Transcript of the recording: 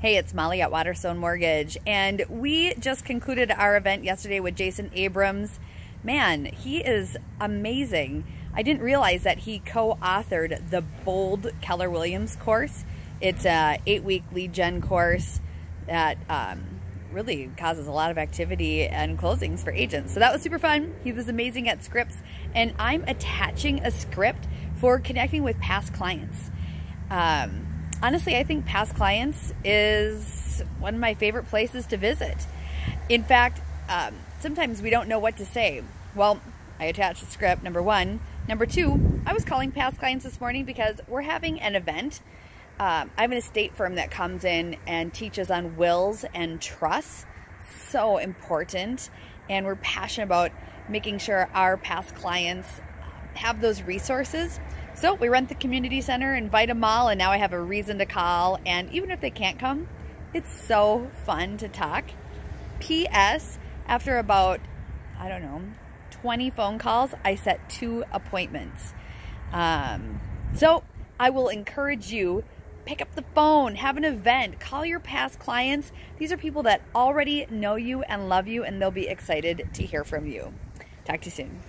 Hey, it's Molly at Waterstone Mortgage, and we just concluded our event yesterday with Jason Abrams. Man, he is amazing. I didn't realize that he co-authored the Bold Keller Williams course. It's a eight-week lead gen course that um, really causes a lot of activity and closings for agents. So that was super fun. He was amazing at scripts, and I'm attaching a script for connecting with past clients. Um, honestly, I think past clients is one of my favorite places to visit. In fact, um, sometimes we don't know what to say. Well, I attached a script, number one. Number two, I was calling past clients this morning because we're having an event. Um, I have an estate firm that comes in and teaches on wills and trusts. So important. And we're passionate about making sure our past clients have those resources so we rent the community center, invite them all, and now I have a reason to call. And even if they can't come, it's so fun to talk. P.S. After about, I don't know, 20 phone calls, I set two appointments. Um, so I will encourage you pick up the phone, have an event, call your past clients. These are people that already know you and love you, and they'll be excited to hear from you. Talk to you soon.